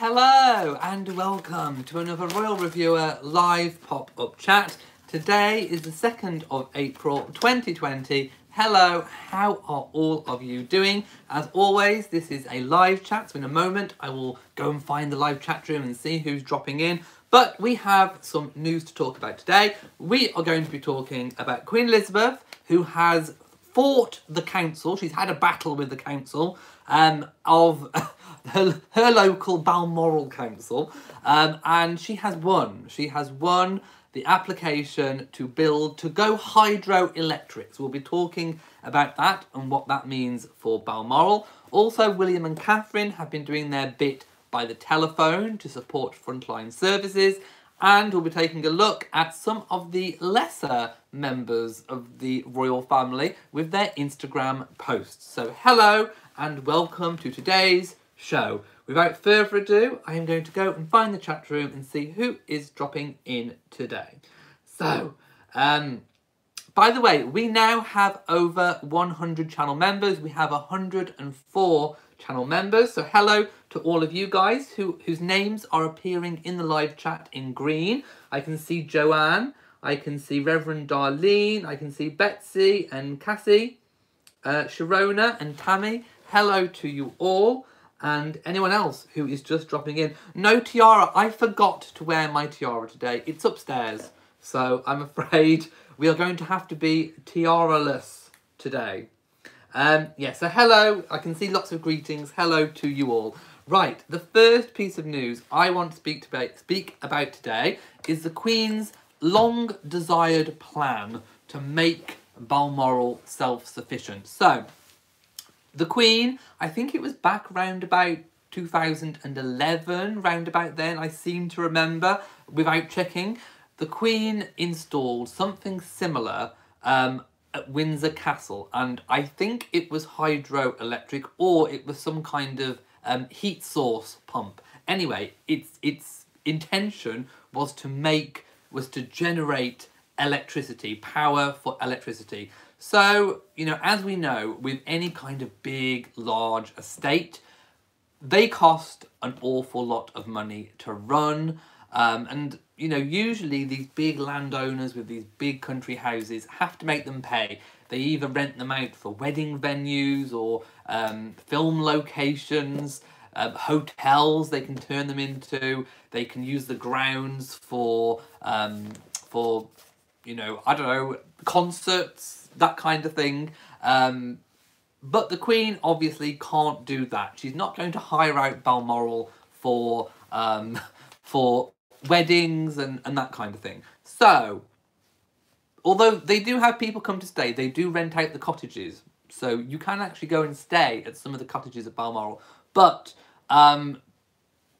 Hello and welcome to another Royal Reviewer live pop-up chat. Today is the 2nd of April 2020. Hello, how are all of you doing? As always, this is a live chat, so in a moment I will go and find the live chat room and see who's dropping in. But we have some news to talk about today. We are going to be talking about Queen Elizabeth, who has fought the council. She's had a battle with the council um, of her, her local Balmoral council, um, and she has won. She has won the application to build to go hydroelectric. So we'll be talking about that and what that means for Balmoral. Also, William and Catherine have been doing their bit by the telephone to support frontline services. And we'll be taking a look at some of the lesser members of the royal family with their Instagram posts. So, hello and welcome to today's show. Without further ado, I am going to go and find the chat room and see who is dropping in today. So, um, by the way, we now have over 100 channel members. We have 104 channel members. So hello to all of you guys who whose names are appearing in the live chat in green. I can see Joanne. I can see Reverend Darlene. I can see Betsy and Cassie, uh, Sharona and Tammy. Hello to you all and anyone else who is just dropping in. No tiara. I forgot to wear my tiara today. It's upstairs. So I'm afraid we are going to have to be tiara-less today. Um, yeah, so hello. I can see lots of greetings. Hello to you all. Right, the first piece of news I want to speak, to, speak about today is the Queen's long desired plan to make Balmoral self-sufficient. So, the Queen, I think it was back round about 2011, round about then, I seem to remember, without checking, the Queen installed something similar um, at Windsor Castle, and I think it was hydroelectric or it was some kind of um, heat source pump. Anyway, its its intention was to make was to generate electricity, power for electricity. So, you know, as we know, with any kind of big, large estate, they cost an awful lot of money to run. Um, and, you know, usually these big landowners with these big country houses have to make them pay. They either rent them out for wedding venues or um, film locations, uh, hotels they can turn them into. They can use the grounds for, um, for you know, I don't know, concerts, that kind of thing. Um, but the Queen obviously can't do that. She's not going to hire out Balmoral for um, for weddings and, and that kind of thing. So, although they do have people come to stay, they do rent out the cottages. So you can actually go and stay at some of the cottages at Balmoral. But um,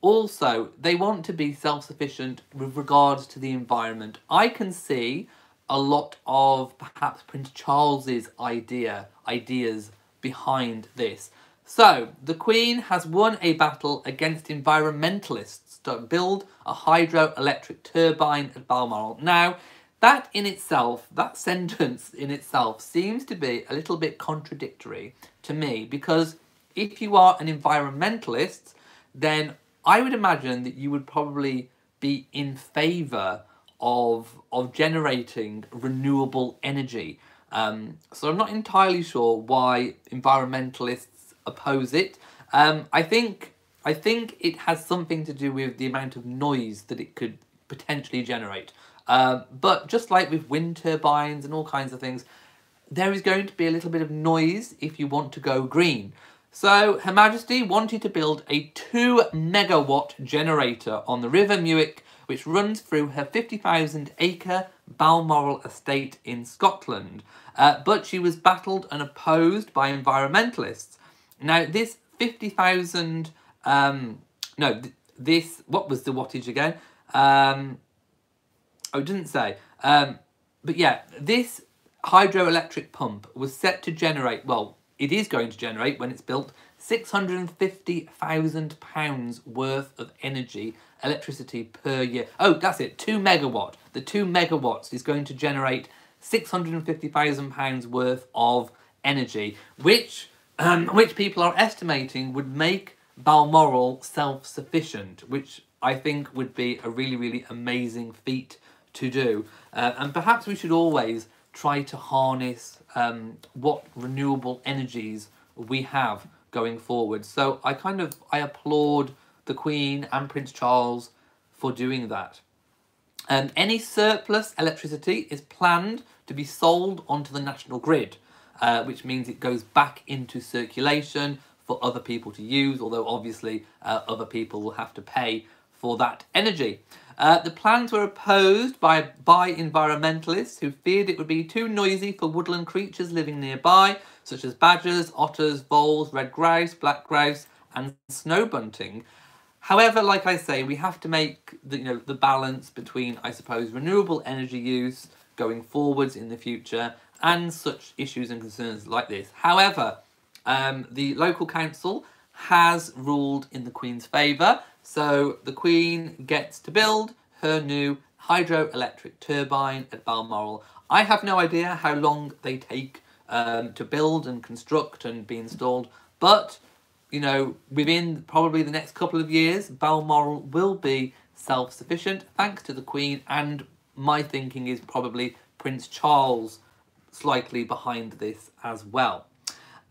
also, they want to be self-sufficient with regards to the environment. I can see a lot of perhaps Prince Charles's idea ideas behind this. So, the Queen has won a battle against environmentalists to build a hydroelectric turbine at Balmoral. Now, that in itself, that sentence in itself seems to be a little bit contradictory to me because if you are an environmentalist, then I would imagine that you would probably be in favour of of generating renewable energy. Um, so I'm not entirely sure why environmentalists oppose it. Um, I think I think it has something to do with the amount of noise that it could potentially generate. Uh, but just like with wind turbines and all kinds of things, there is going to be a little bit of noise if you want to go green. So Her Majesty wanted to build a 2 megawatt generator on the River Muick which runs through her 50,000 acre Balmoral estate in Scotland. Uh, but she was battled and opposed by environmentalists. Now, this 50,000, um, no, th this, what was the wattage again? Um, oh, didn't say. Um, but yeah, this hydroelectric pump was set to generate, well, it is going to generate when it's built, £650,000 worth of energy electricity per year. Oh, that's it, 2 megawatt. The 2 megawatts is going to generate £650,000 worth of energy, which, um, which people are estimating would make Balmoral self-sufficient, which I think would be a really, really amazing feat to do. Uh, and perhaps we should always try to harness um, what renewable energies we have going forward. So I kind of, I applaud the Queen and Prince Charles for doing that. Um, any surplus electricity is planned to be sold onto the national grid, uh, which means it goes back into circulation for other people to use, although obviously uh, other people will have to pay for that energy. Uh, the plans were opposed by, by environmentalists who feared it would be too noisy for woodland creatures living nearby, such as badgers, otters, voles, red grouse, black grouse, and snow bunting. However, like I say, we have to make the, you know, the balance between, I suppose, renewable energy use going forwards in the future and such issues and concerns like this. However, um, the local council has ruled in the Queen's favour, so the Queen gets to build her new hydroelectric turbine at Balmoral. I have no idea how long they take um, to build and construct and be installed, but you know, within probably the next couple of years, Balmoral will be self-sufficient thanks to the Queen and my thinking is probably Prince Charles slightly behind this as well.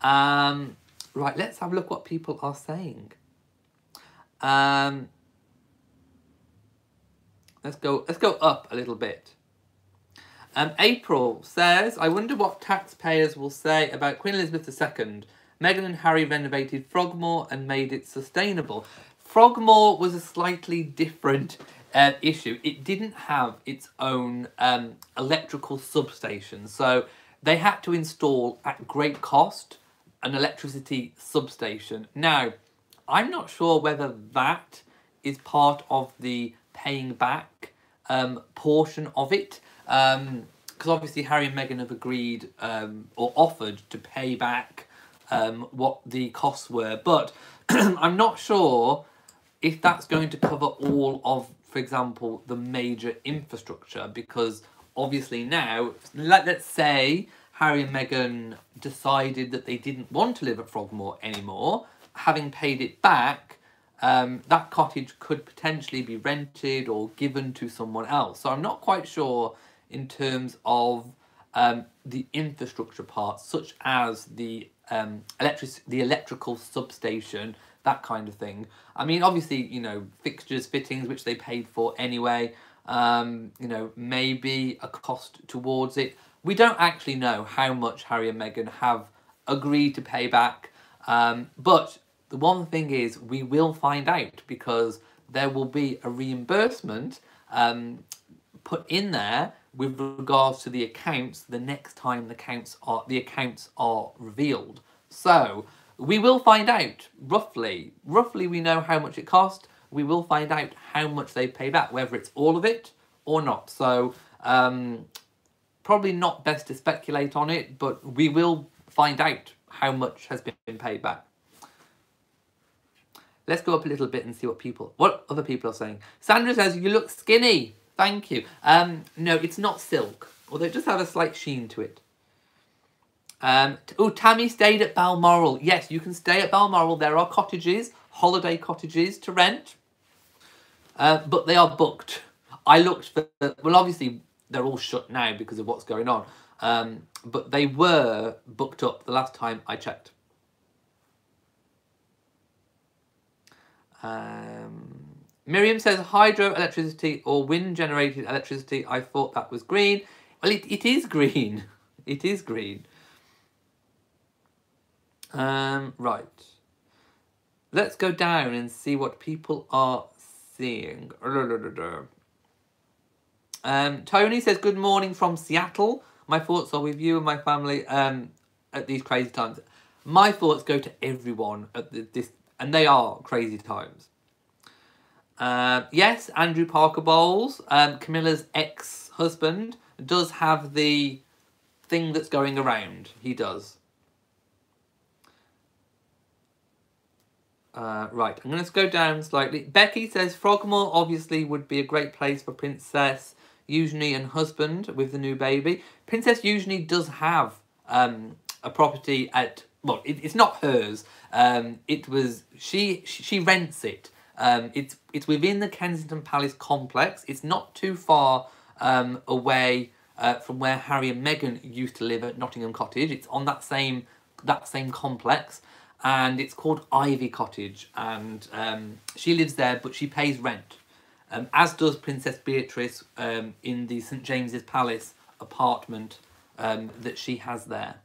Um, right, let's have a look what people are saying. Um, let's go. Let's go up a little bit. Um, April says, I wonder what taxpayers will say about Queen Elizabeth II Meghan and Harry renovated Frogmore and made it sustainable. Frogmore was a slightly different uh, issue. It didn't have its own um, electrical substation, so they had to install at great cost an electricity substation. Now, I'm not sure whether that is part of the paying back um, portion of it. Because um, obviously Harry and Meghan have agreed um, or offered to pay back um, what the costs were. But I'm not sure if that's going to cover all of, for example, the major infrastructure because obviously now, let, let's say Harry and Meghan decided that they didn't want to live at Frogmore anymore, having paid it back, um, that cottage could potentially be rented or given to someone else. So I'm not quite sure in terms of um, the infrastructure parts, such as the um, electric the electrical substation, that kind of thing. I mean, obviously, you know, fixtures, fittings, which they paid for anyway. Um, you know, maybe a cost towards it. We don't actually know how much Harry and Meghan have agreed to pay back. Um, but the one thing is, we will find out because there will be a reimbursement um, put in there with regards to the accounts the next time the accounts are the accounts are revealed. So we will find out roughly. Roughly we know how much it cost. We will find out how much they pay back, whether it's all of it or not. So um, probably not best to speculate on it, but we will find out how much has been paid back. Let's go up a little bit and see what people, what other people are saying. Sandra says, you look skinny. Thank you. Um, no, it's not silk, although it does have a slight sheen to it. Um, oh, Tammy stayed at Balmoral. Yes, you can stay at Balmoral. There are cottages, holiday cottages to rent, uh, but they are booked. I looked for, well, obviously they're all shut now because of what's going on, um, but they were booked up the last time I checked. Um, Miriam says hydroelectricity or wind generated electricity. I thought that was green. Well, it, it is green. It is green. Um, right. Let's go down and see what people are seeing. Um, Tony says, good morning from Seattle. My thoughts are with you and my family um, at these crazy times. My thoughts go to everyone at the, this, and they are crazy times. Uh, yes, Andrew Parker Bowles, um, Camilla's ex-husband, does have the thing that's going around. He does. Uh, right, I'm going to go down slightly. Becky says Frogmore obviously would be a great place for Princess Eugenie and husband with the new baby. Princess Eugenie does have um, a property at well, it, it's not hers. Um, it was she she rents it. Um, it's it's within the Kensington Palace complex. It's not too far um, away uh, from where Harry and Meghan used to live at Nottingham Cottage. It's on that same that same complex, and it's called Ivy Cottage. And um, she lives there, but she pays rent, um, as does Princess Beatrice um, in the St James's Palace apartment um, that she has there.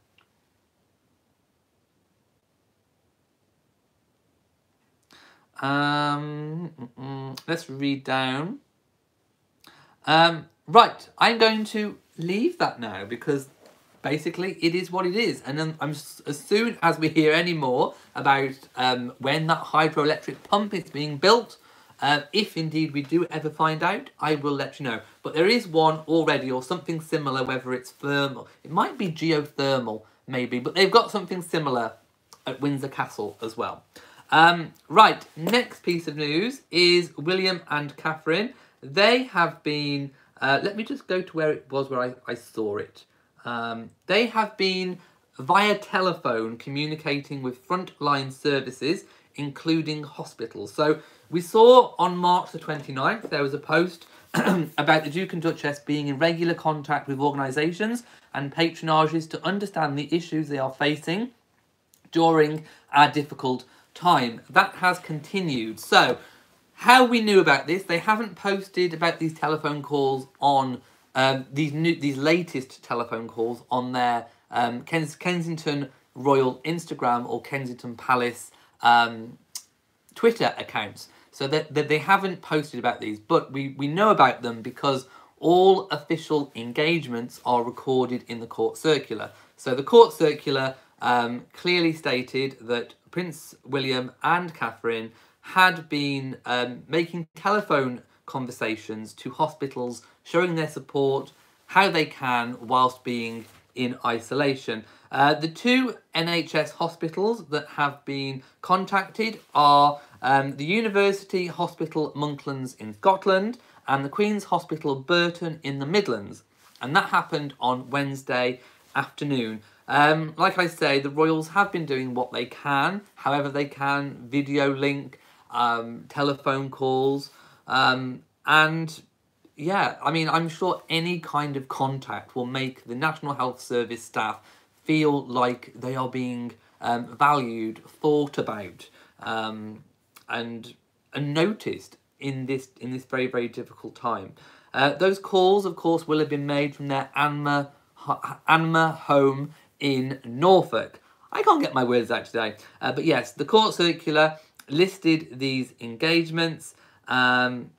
Um, let's read down. Um, right, I'm going to leave that now because basically it is what it is. And then I'm, as soon as we hear any more about um, when that hydroelectric pump is being built, uh, if indeed we do ever find out, I will let you know. But there is one already or something similar, whether it's thermal. It might be geothermal, maybe, but they've got something similar at Windsor Castle as well. Um, right, next piece of news is William and Catherine. They have been, uh, let me just go to where it was where I, I saw it. Um, they have been via telephone communicating with frontline services, including hospitals. So we saw on March the 29th, there was a post about the Duke and Duchess being in regular contact with organisations and patronages to understand the issues they are facing during our difficult time. That has continued. So, how we knew about this, they haven't posted about these telephone calls on um, these new, these latest telephone calls on their um, Kens Kensington Royal Instagram or Kensington Palace um, Twitter accounts. So that, that they haven't posted about these, but we, we know about them because all official engagements are recorded in the court circular. So the court circular um, clearly stated that Prince William and Catherine had been um, making telephone conversations to hospitals, showing their support, how they can, whilst being in isolation. Uh, the two NHS hospitals that have been contacted are um, the University Hospital Monklands in Scotland and the Queen's Hospital Burton in the Midlands. And that happened on Wednesday afternoon. Um, like I say, the Royals have been doing what they can, however they can, video link, um, telephone calls, um, and yeah, I mean, I'm sure any kind of contact will make the National Health Service staff feel like they are being um, valued, thought about, um, and and noticed in this in this very very difficult time. Uh, those calls, of course, will have been made from their Anmer Anmer home in Norfolk. I can't get my words out today. Uh, but yes, the court circular listed these engagements. Um,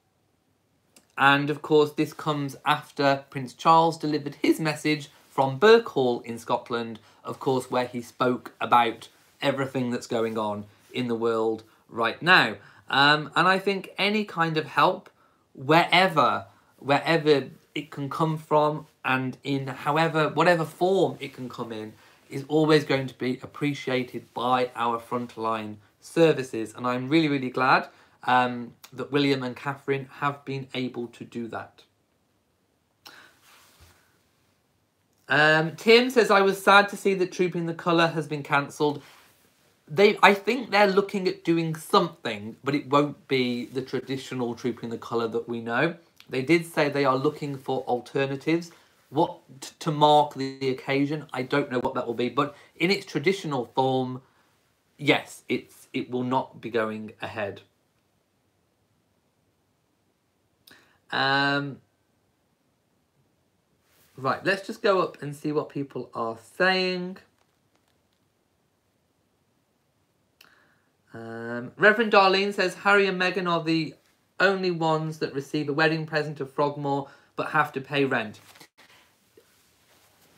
and of course, this comes after Prince Charles delivered his message from Birkhall in Scotland, of course, where he spoke about everything that's going on in the world right now. Um, and I think any kind of help, wherever, wherever it can come from, and in however, whatever form it can come in, is always going to be appreciated by our frontline services. And I'm really, really glad um, that William and Catherine have been able to do that. Um, Tim says, I was sad to see that Trooping the Colour has been cancelled. They, I think they're looking at doing something, but it won't be the traditional Trooping the Colour that we know. They did say they are looking for alternatives. What to mark the, occasion, I don't know what that will be, but in its traditional form, yes, it's it will not be going ahead. Um, right, let's just go up and see what people are saying. Um, Reverend Darlene says Harry and Meghan are the only ones that receive a wedding present of Frogmore but have to pay rent.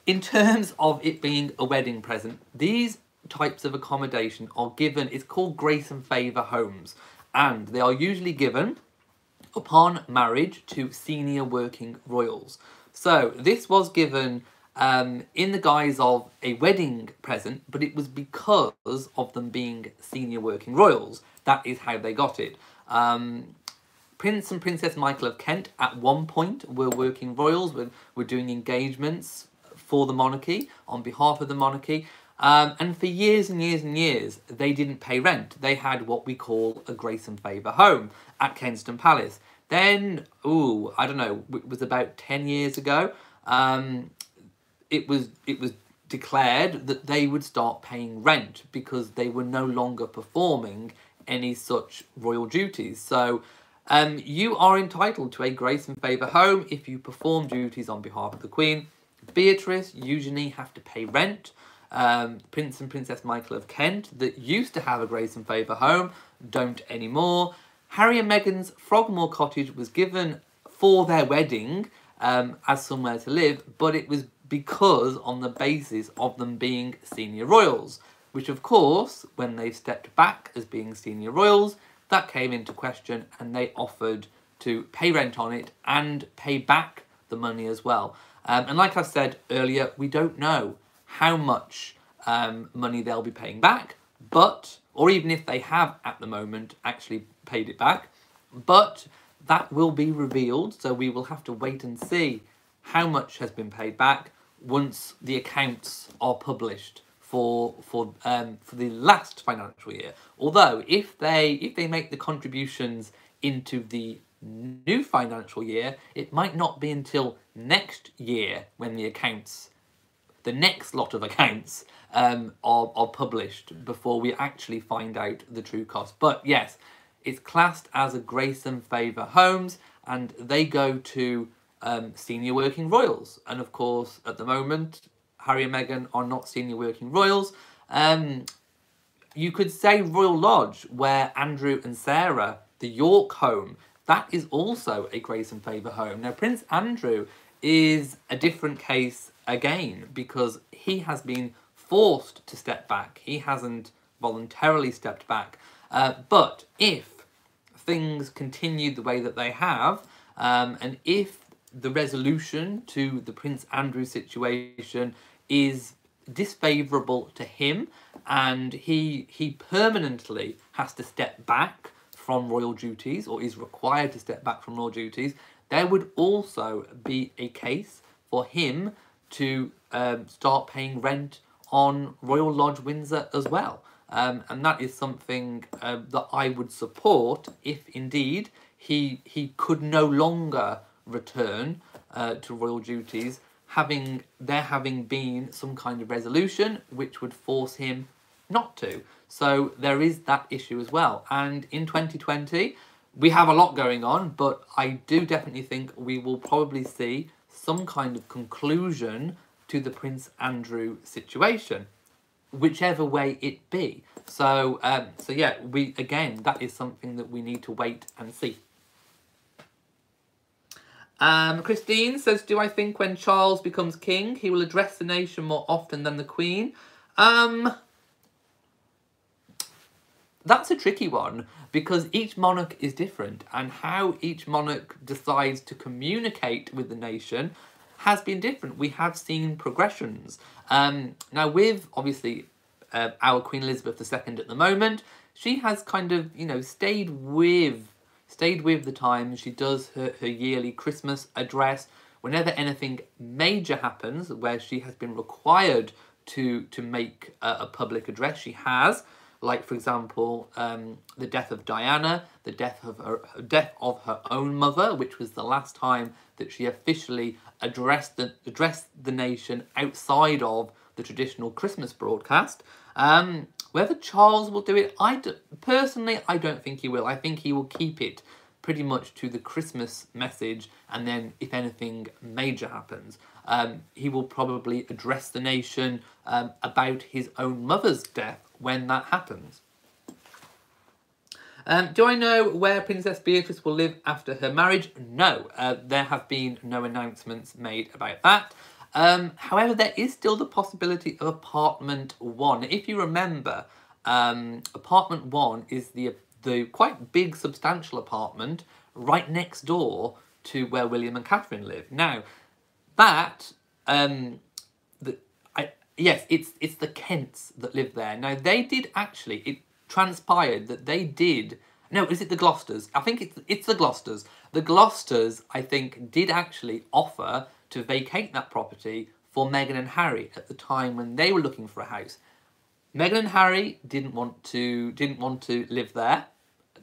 In terms of it being a wedding present, these types of accommodation are given, it's called grace and favour homes, and they are usually given upon marriage to senior working royals. So this was given um, in the guise of a wedding present, but it was because of them being senior working royals. That is how they got it. Um, Prince and Princess Michael of Kent at one point were working royals, were, were doing engagements for the monarchy, on behalf of the monarchy. Um, and for years and years and years, they didn't pay rent. They had what we call a grace and favour home at Kensington Palace. Then, ooh, I don't know, it was about 10 years ago, um, it was it was declared that they would start paying rent because they were no longer performing any such royal duties. So um, you are entitled to a grace and favour home if you perform duties on behalf of the Queen. Beatrice, usually have to pay rent. Um, Prince and Princess Michael of Kent that used to have a grace and favour home don't anymore. Harry and Meghan's Frogmore Cottage was given for their wedding um, as somewhere to live, but it was because on the basis of them being senior royals, which of course, when they stepped back as being senior royals, that came into question and they offered to pay rent on it and pay back the money as well. Um, and like I said earlier, we don't know how much um, money they'll be paying back, but, or even if they have at the moment actually paid it back, but that will be revealed. So we will have to wait and see how much has been paid back once the accounts are published for for um, for the last financial year. Although if they if they make the contributions into the new financial year, it might not be until next year when the accounts, the next lot of accounts, um, are, are published before we actually find out the true cost. But yes, it's classed as a grace and favour homes, and they go to um, senior working royals. And of course, at the moment, Harry and Meghan are not senior working royals. Um, you could say Royal Lodge, where Andrew and Sarah, the York home, that is also a grace and favour home. Now, Prince Andrew is a different case again because he has been forced to step back. He hasn't voluntarily stepped back. Uh, but if things continue the way that they have, um, and if the resolution to the Prince Andrew situation is disfavourable to him and he he permanently has to step back from royal duties or is required to step back from royal duties, there would also be a case for him to um, start paying rent on Royal Lodge Windsor as well. Um, and that is something uh, that I would support if indeed he he could no longer return uh, to royal duties, having there having been some kind of resolution which would force him not to. So there is that issue as well. And in 2020, we have a lot going on, but I do definitely think we will probably see some kind of conclusion to the Prince Andrew situation, whichever way it be. So, um, so yeah, we again, that is something that we need to wait and see. Um, Christine says, do I think when Charles becomes king, he will address the nation more often than the Queen? Um, that's a tricky one because each monarch is different and how each monarch decides to communicate with the nation has been different. We have seen progressions. Um, now with obviously uh, our Queen Elizabeth II at the moment, she has kind of, you know, stayed with stayed with the times. She does her, her yearly Christmas address. Whenever anything major happens where she has been required to, to make a, a public address, she has like for example um, the death of Diana, the death of her death of her own mother, which was the last time that she officially addressed the addressed the nation outside of the traditional Christmas broadcast. Um, whether Charles will do it, I do, personally I don't think he will. I think he will keep it pretty much to the Christmas message, and then if anything major happens, um, he will probably address the nation um, about his own mother's death when that happens. Um, do I know where Princess Beatrice will live after her marriage? No, uh, there have been no announcements made about that. Um, however, there is still the possibility of apartment one. If you remember, um, apartment one is the the quite big, substantial apartment right next door to where William and Catherine live. Now, that um, yes, it's it's the Kents that live there. Now they did actually. It transpired that they did. No, is it the Gloucesters? I think it's it's the Gloucesters. The Gloucesters, I think, did actually offer to vacate that property for Meghan and Harry at the time when they were looking for a house. Meghan and Harry didn't want to didn't want to live there.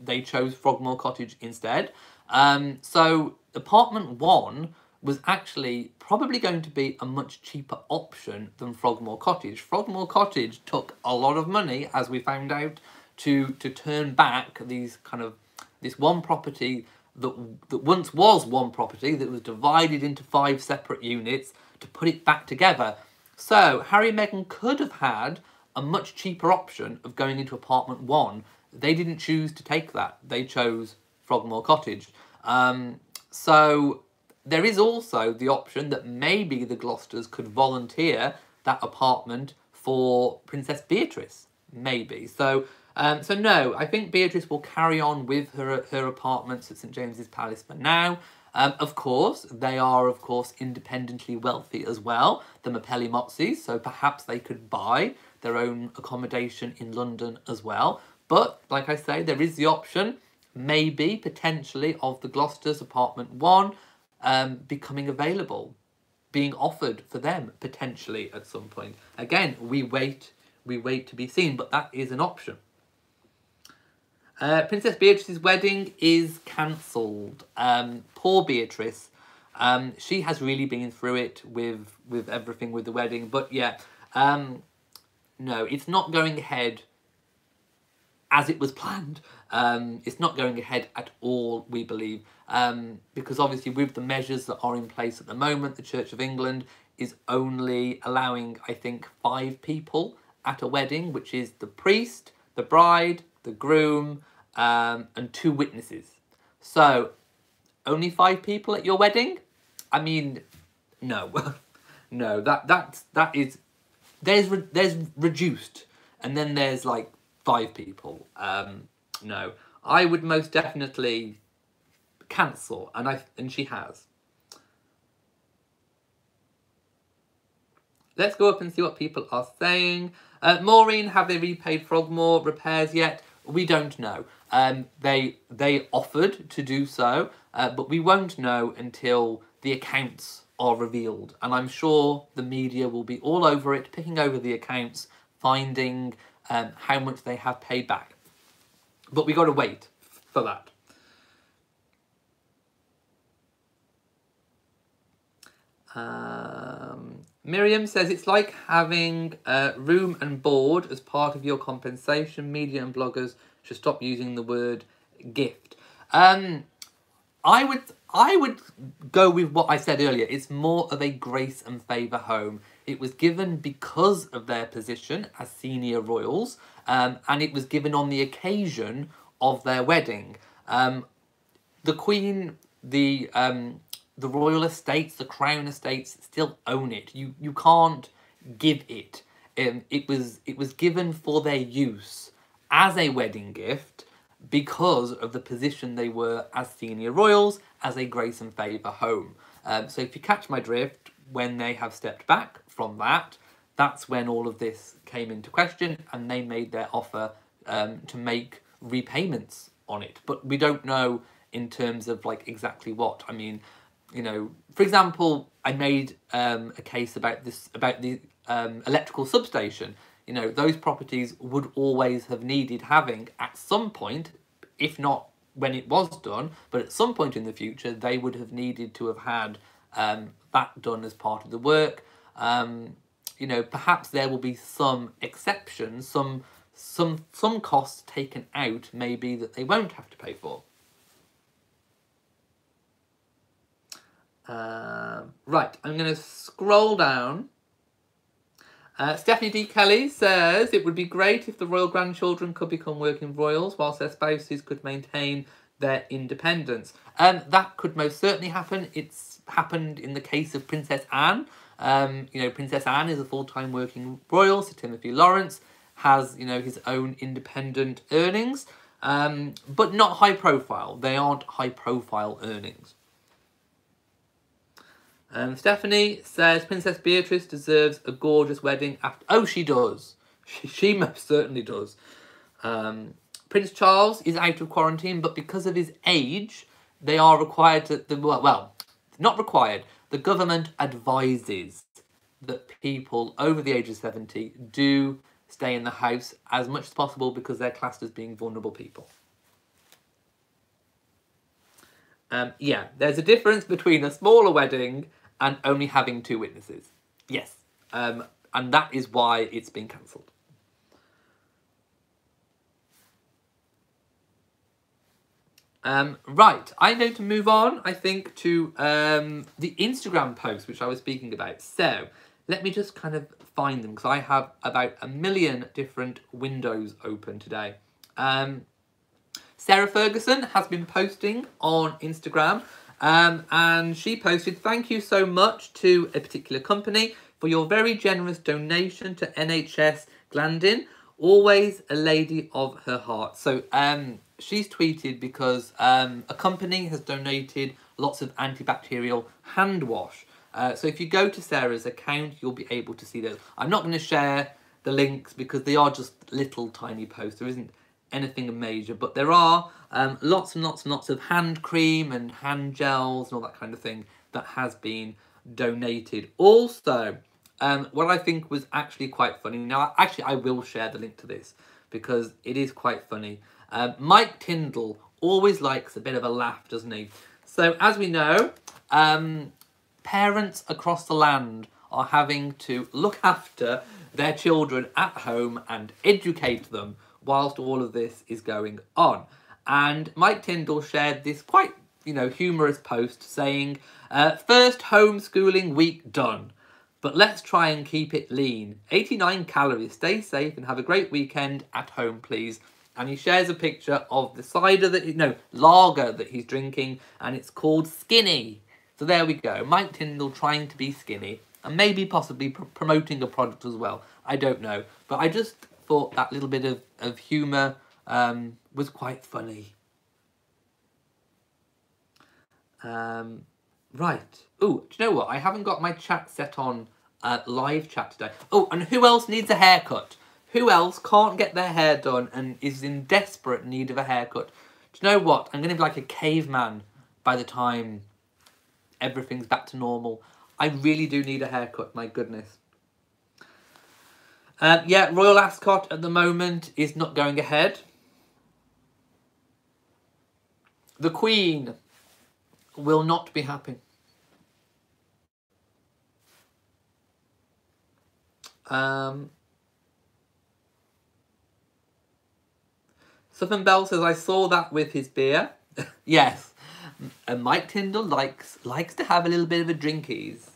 They chose Frogmore Cottage instead. Um, so apartment one was actually probably going to be a much cheaper option than Frogmore Cottage. Frogmore Cottage took a lot of money, as we found out, to to turn back these kind of this one property that that once was one property that was divided into five separate units to put it back together. So Harry and Meghan could have had a much cheaper option of going into apartment one. They didn't choose to take that. They chose Frogmore Cottage. Um, so there is also the option that maybe the Gloucesters could volunteer that apartment for Princess Beatrice. Maybe. So um, so no, I think Beatrice will carry on with her her apartments at St James's Palace for now. Um, of course, they are, of course, independently wealthy as well, the Mapelli Mozzis, so perhaps they could buy their own accommodation in London as well. But, like I say, there is the option, maybe, potentially, of the Gloucester's Apartment 1 um, becoming available, being offered for them, potentially, at some point. Again, we wait, we wait to be seen, but that is an option. Uh, Princess Beatrice's wedding is cancelled. Um, poor Beatrice. Um, she has really been through it with with everything with the wedding. But yeah, um, no, it's not going ahead as it was planned. Um, it's not going ahead at all, we believe, um, because obviously with the measures that are in place at the moment, the Church of England is only allowing, I think, five people at a wedding, which is the priest, the bride, the groom, um, and two witnesses. So, only five people at your wedding? I mean, no, no. That that that is there's re, there's reduced, and then there's like five people. Um, no, I would most definitely cancel, and I and she has. Let's go up and see what people are saying. Uh, Maureen, have they repaid Frogmore repairs yet? We don't know. Um, they they offered to do so, uh, but we won't know until the accounts are revealed. And I'm sure the media will be all over it, picking over the accounts, finding um, how much they have paid back. But we got to wait for that. Um, Miriam says it's like having uh, room and board as part of your compensation. Media and bloggers should stop using the word gift. Um, I would I would go with what I said earlier. It's more of a grace and favour home. It was given because of their position as senior royals, um, and it was given on the occasion of their wedding. Um, the Queen, the um, the royal estates, the crown estates still own it. You you can't give it. Um, it was it was given for their use as a wedding gift because of the position they were as senior royals as a grace and favour home. Um, so if you catch my drift, when they have stepped back from that, that's when all of this came into question and they made their offer um, to make repayments on it. But we don't know in terms of like exactly what. I mean, you know, for example, I made um, a case about this about the um, electrical substation you know, those properties would always have needed having at some point, if not when it was done, but at some point in the future, they would have needed to have had um, that done as part of the work. Um, you know, perhaps there will be some exceptions, some some some costs taken out, maybe that they won't have to pay for. Uh, right, I'm going to scroll down uh, Stephanie D. Kelly says it would be great if the royal grandchildren could become working royals whilst their spouses could maintain their independence. Um, that could most certainly happen. It's happened in the case of Princess Anne. Um, you know, Princess Anne is a full-time working royal. Sir Timothy Laurence has, you know, his own independent earnings, um, but not high profile. They aren't high profile earnings. Um, Stephanie says Princess Beatrice deserves a gorgeous wedding after. Oh, she does. She, she most certainly does. Um, Prince Charles is out of quarantine, but because of his age, they are required to. The, well, not required. The government advises that people over the age of 70 do stay in the house as much as possible because they're classed as being vulnerable people. Um, yeah, there's a difference between a smaller wedding and only having two witnesses. Yes, um, and that is why it's been cancelled. Um, right, I'm going to move on, I think, to um, the Instagram post, which I was speaking about. So, let me just kind of find them, because I have about a million different windows open today. Um, Sarah Ferguson has been posting on Instagram, um, and she posted, thank you so much to a particular company for your very generous donation to NHS Glandin. Always a lady of her heart. So, um, she's tweeted because um, a company has donated lots of antibacterial hand wash. Uh, so if you go to Sarah's account, you'll be able to see those. I'm not going to share the links because they are just little tiny posts. There isn't anything major, but there are um, lots and lots and lots of hand cream and hand gels and all that kind of thing that has been donated. Also, um, what I think was actually quite funny. Now, actually, I will share the link to this because it is quite funny. Uh, Mike Tindall always likes a bit of a laugh, doesn't he? So as we know, um, parents across the land are having to look after their children at home and educate them whilst all of this is going on. And Mike Tindall shared this quite, you know, humorous post saying, uh, first homeschooling week done, but let's try and keep it lean. 89 calories, stay safe and have a great weekend at home, please and he shares a picture of the cider that he, no lager that he's drinking and it's called skinny. So there we go. Mike tindall trying to be skinny and maybe possibly pr promoting a product as well. I don't know. But i just thought that little bit of, of humor um, was quite funny. Um, right. Oh do you know what? I haven't got my chat set on uh, live chat today. Oh and who else needs a haircut who else can't get their hair done and is in desperate need of a haircut? Do you know what? I'm going to be like a caveman by the time everything's back to normal. I really do need a haircut, my goodness. Uh, yeah, Royal Ascot at the moment is not going ahead. The Queen will not be happy. Um, Southern Bell says, I saw that with his beer. yes. And Mike Tindall likes likes to have a little bit of a drinkies.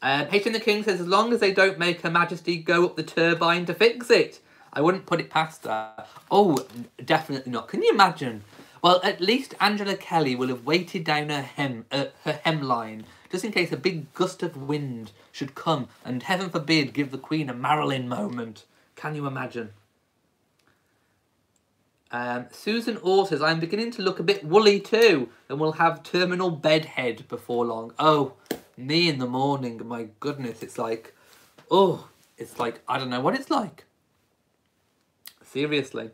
Um, H.M. the King says, as long as they don't make Her Majesty go up the turbine to fix it. I wouldn't put it past her. Oh, definitely not. Can you imagine? Well, at least Angela Kelly will have weighted down her hem, uh, her hemline, just in case a big gust of wind should come and, heaven forbid, give the Queen a Marilyn moment. Can you imagine? Um, Susan Orr says, I'm beginning to look a bit woolly too, and will have terminal bedhead before long. Oh, me in the morning, my goodness, it's like, oh, it's like, I don't know what it's like. Seriously.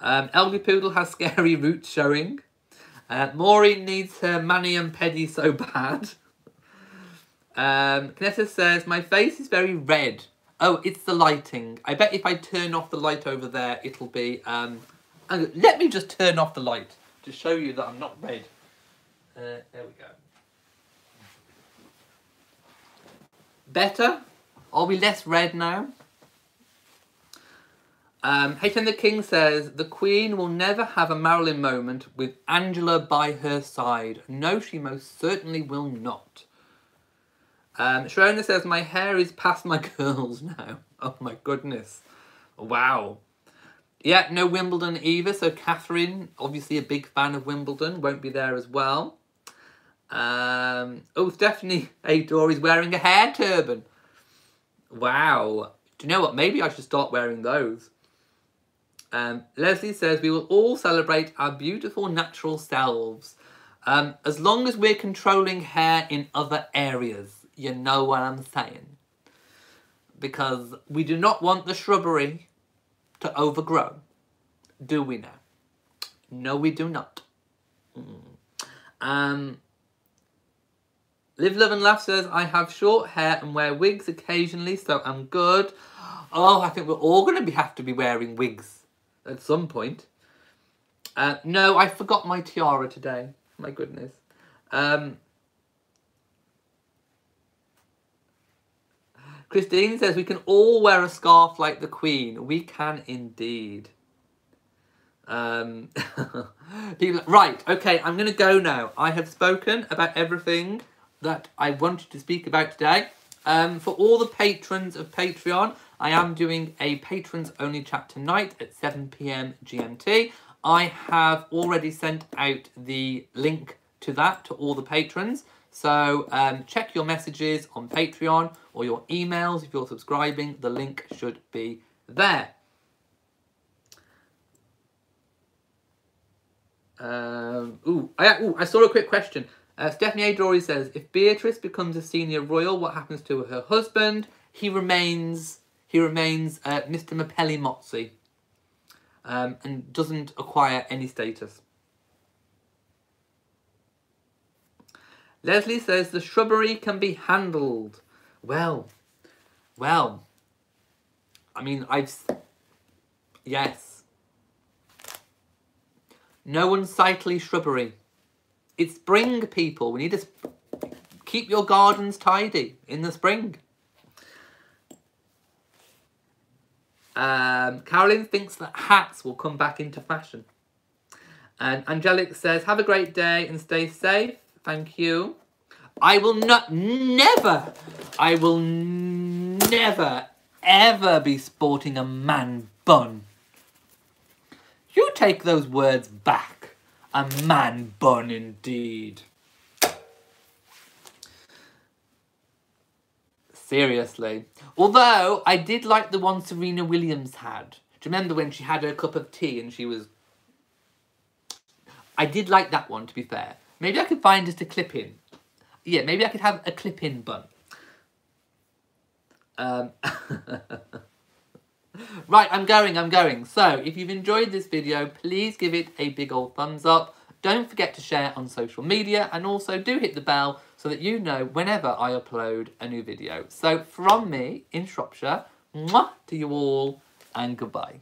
Um, Poodle has scary roots showing. Uh, Maureen needs her mani and pedi so bad. Um, Knessa says, my face is very red. Oh, it's the lighting. I bet if I turn off the light over there, it'll be... Um, let me just turn off the light to show you that I'm not red. Uh, there we go. Better? Are we less red now? Um, H.M. the King says, the Queen will never have a Marilyn moment with Angela by her side. No, she most certainly will not. Um, Sharona says, my hair is past my curls now. Oh my goodness. Wow. Yeah, no Wimbledon either. So Catherine, obviously a big fan of Wimbledon, won't be there as well. Um, oh, Stephanie Ador is wearing a hair turban. Wow. Do you know what? Maybe I should start wearing those. Um, Leslie says, we will all celebrate our beautiful natural selves. Um, as long as we're controlling hair in other areas. You know what I'm saying. Because we do not want the shrubbery to overgrow. Do we know? No, we do not. Mm. Um, Live, Love and Laugh says, I have short hair and wear wigs occasionally, so I'm good. Oh, I think we're all going to be have to be wearing wigs at some point. Uh, no, I forgot my tiara today. My goodness. Um, Christine says we can all wear a scarf like the Queen. We can indeed. Um, people, right, okay, I'm going to go now. I have spoken about everything that I wanted to speak about today. Um, for all the patrons of Patreon, I am doing a patrons only chat tonight at 7pm GMT. I have already sent out the link to that to all the patrons. So um, check your messages on Patreon or your emails if you're subscribing. The link should be there. Um, ooh, I, ooh, I saw a quick question. Uh, Stephanie A. says, if Beatrice becomes a senior royal, what happens to her husband? He remains he remains uh, Mr. Mapelli Mozzi um, and doesn't acquire any status. Leslie says the shrubbery can be handled. Well, well, I mean, I've, yes. No unsightly shrubbery. It's spring, people. We need to keep your gardens tidy in the spring. Um, Caroline thinks that hats will come back into fashion. And Angelic says, have a great day and stay safe. Thank you. I will not, never, I will never, ever be sporting a man bun. You take those words back. A man bun indeed. Seriously. Although, I did like the one Serena Williams had. Do you remember when she had her cup of tea and she was... I did like that one, to be fair. Maybe I could find just a clip in. Yeah, maybe I could have a clip in bun. Um, right, I'm going, I'm going. So, if you've enjoyed this video, please give it a big old thumbs up. Don't forget to share on social media and also do hit the bell so that you know whenever I upload a new video. So from me in Shropshire, mwah, to you all and goodbye.